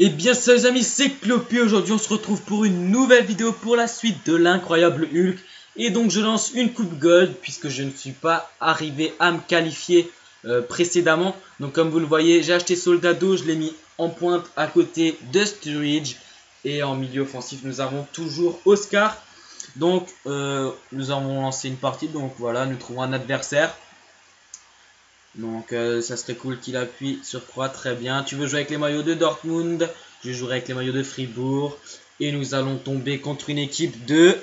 Et eh bien salut les amis, c'est Clopi, aujourd'hui on se retrouve pour une nouvelle vidéo pour la suite de l'incroyable Hulk. Et donc je lance une coupe gold puisque je ne suis pas arrivé à me qualifier euh, précédemment. Donc comme vous le voyez, j'ai acheté Soldado, je l'ai mis en pointe à côté de Sturridge. Et en milieu offensif nous avons toujours Oscar. Donc euh, nous avons lancé une partie, donc voilà, nous trouvons un adversaire. Donc euh, ça serait cool qu'il appuie sur croix, très bien. Tu veux jouer avec les maillots de Dortmund? Je jouerai avec les maillots de Fribourg. Et nous allons tomber contre une équipe de...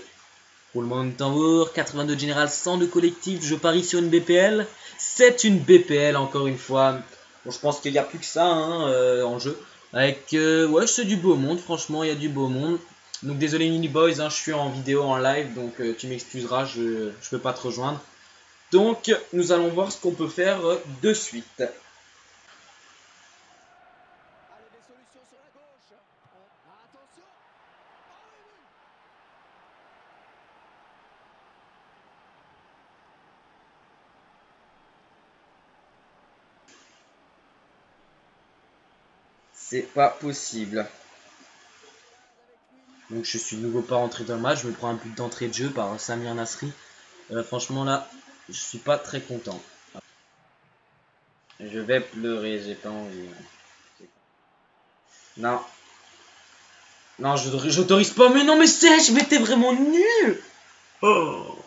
Roulement de tambour, 82 général, 100 de collectif. Je parie sur une BPL. C'est une BPL encore une fois. Bon, je pense qu'il n'y a plus que ça hein, euh, en jeu. Avec, euh, ouais, c'est du beau monde, franchement, il y a du beau monde. Donc désolé Mini Boys, hein, je suis en vidéo, en live, donc tu m'excuseras, je ne peux pas te rejoindre. Donc, nous allons voir ce qu'on peut faire de suite. C'est pas possible. Donc je suis de nouveau pas rentré dans le match, je me prends un but d'entrée de jeu par Samir Nasri. Euh, franchement là, je suis pas très content. Je vais pleurer, j'ai pas envie. Non. Non, je j'autorise pas, mais non, mais sèche, mais t'es vraiment nul Oh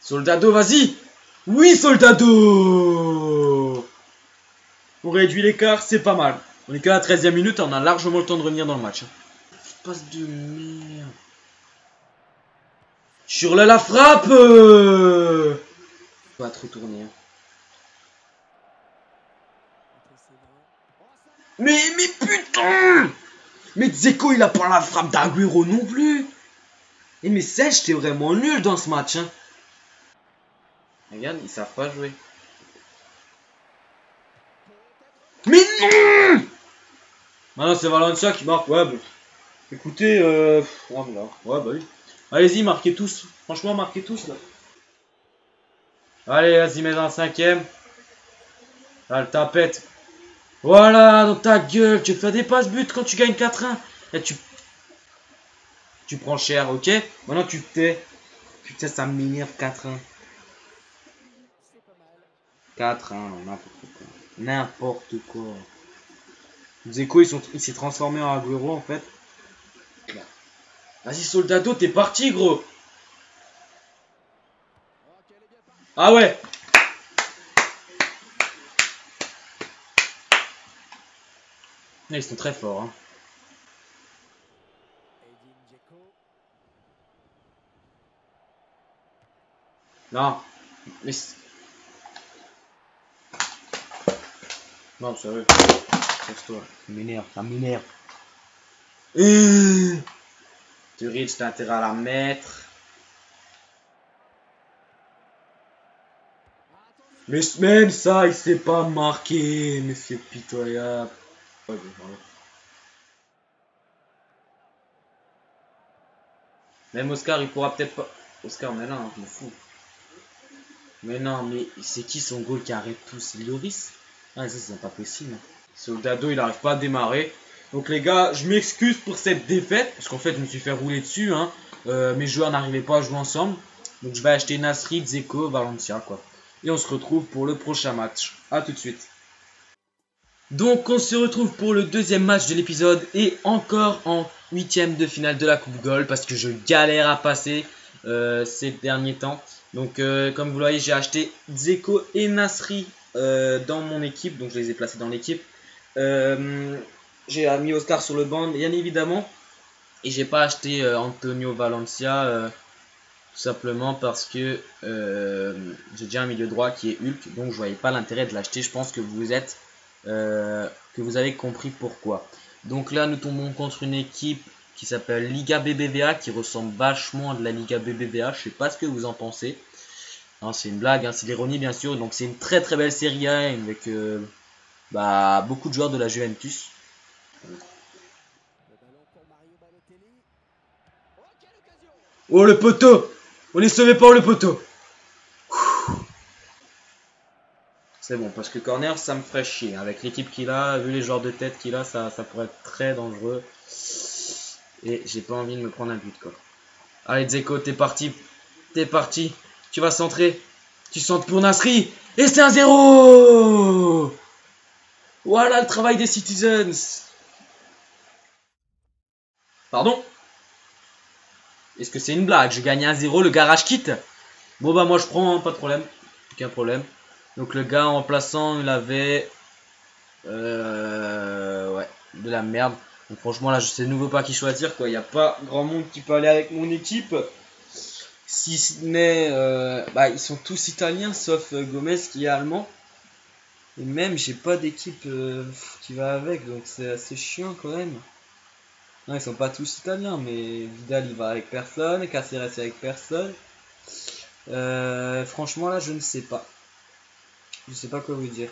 Soldado, vas-y Oui, Soldado On réduit l'écart, c'est pas mal. On est qu'à la 13 e minute, on a largement le temps de revenir dans le match. Passe de merde. Sur la frappe euh On va te retourner. Hein. Mais, mais putain Mais Zeko, il a pas la frappe d'Aguero non plus Et mais Sèche, t'es vraiment nul dans ce match. Hein. Regarde, ils savent pas jouer. Mais non Maintenant, c'est Valencia qui marque. Ouais, Écoutez, euh... Oh, ouais, bah oui. Allez-y, marquez tous. Franchement, marquez tous, là. Allez, vas-y, mets le cinquième. Ah, le tapette. Voilà, dans ta gueule. Tu fais des passes but quand tu gagnes 4-1. Et tu... Tu prends cher, ok? Maintenant, tu tais. Putain, ça m'énerve 4-1. 4-1, n'importe quoi. N'importe quoi. Zeko, il s'est transformé en Aguero, en fait? Vas-y, Soldado, t'es parti, gros. Ah ouais. Ils sont très forts. Hein. Non. Non, sérieux. Ça m'énerve, ça m'énerve. Euh... Tu t'as intérêt à la mettre. Mais même ça, il s'est pas marqué. Mais c'est pitoyable. Même Oscar, il pourra peut-être pas... Oscar, mais là, hein, je m'en fous. Mais non, mais c'est qui son goal qui arrête tout C'est Loris Ah, ça, c'est pas possible. Soldado, il arrive pas à démarrer. Donc les gars, je m'excuse pour cette défaite, parce qu'en fait je me suis fait rouler dessus, hein. Euh, mes joueurs n'arrivaient pas à jouer ensemble. Donc je vais acheter Nasri, Zeko, Valencia, quoi. Et on se retrouve pour le prochain match. A tout de suite. Donc on se retrouve pour le deuxième match de l'épisode et encore en huitième de finale de la Coupe Gold parce que je galère à passer euh, ces derniers temps. Donc euh, comme vous le voyez j'ai acheté Zeko et Nasri dans mon équipe, donc je les ai placés dans l'équipe. J'ai mis Oscar sur le banc, bien évidemment. Et j'ai pas acheté euh, Antonio Valencia euh, tout simplement parce que euh, j'ai déjà un milieu droit qui est Hulk, donc je voyais pas l'intérêt de l'acheter. Je pense que vous êtes que vous avez compris pourquoi. Donc là, nous tombons contre une équipe qui s'appelle Liga BBVA, qui ressemble vachement à de la Liga BBVA. Je sais pas ce que vous en pensez. C'est une blague, hein, c'est l'ironie bien sûr. Donc c'est une très très belle série A avec bah, beaucoup de joueurs de la Juventus. Oh le poteau On est sauvé par le poteau C'est bon, parce que corner, ça me ferait chier. Avec l'équipe qu'il a, vu les joueurs de tête qu'il a, ça, ça pourrait être très dangereux. Et j'ai pas envie de me prendre un but, quoi. Allez, Zeko, t'es parti. T'es parti. Tu vas centrer. Tu centres pour Nasri. Et c'est un zéro Voilà le travail des Citizens. Pardon Est-ce que c'est une blague? J'ai gagné un 0, le garage quitte. Bon bah moi je prends, hein, pas de problème. Aucun problème. Donc le gars en plaçant, il avait... Euh, ouais, de la merde. Donc franchement là je sais de nouveau pas qui choisir quoi. Il n'y a pas grand monde qui peut aller avec mon équipe. Si ce n'est... Euh, bah ils sont tous italiens sauf euh, Gomez qui est allemand. Et même j'ai pas d'équipe qui va avec donc c'est assez chiant quand même. Non ils sont pas tous italiens mais Vidal il va avec personne, Caceres avec personne. franchement là je ne sais pas. Je sais pas quoi vous dire.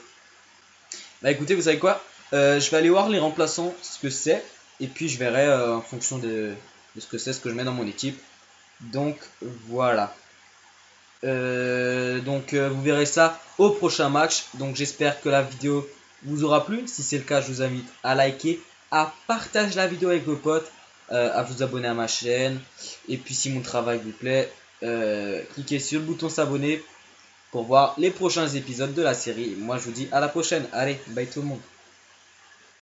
Bah écoutez, vous savez quoi? Euh, Je vais aller voir les remplaçants, ce que c'est. Et puis je verrai euh, en fonction de, ce que c'est, ce que je mets dans mon équipe. Donc voilà. Euh, donc vous verrez ça au prochain match. Donc j'espère que la vidéo vous aura plu. Si c'est le cas, je vous invite à liker, à partager la vidéo avec vos potes, à vous abonner à ma chaîne. Et puis si mon travail vous plaît, cliquez sur le bouton s'abonner pour voir les prochains épisodes de la série. Moi, je vous dis à la prochaine. Allez, bye tout le monde.